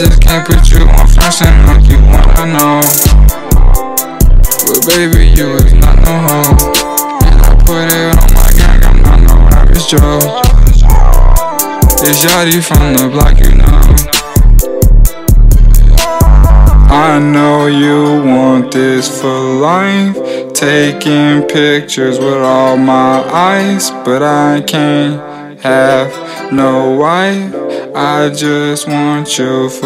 just can't put you on flashing like you wanna know. But baby, you is not no hoe. And I put it on my gang, I'm not no average Joe. It's Yachty from the block, you know. I know you want this for life. Taking pictures with all my eyes, but I can't have no wife. I just want you for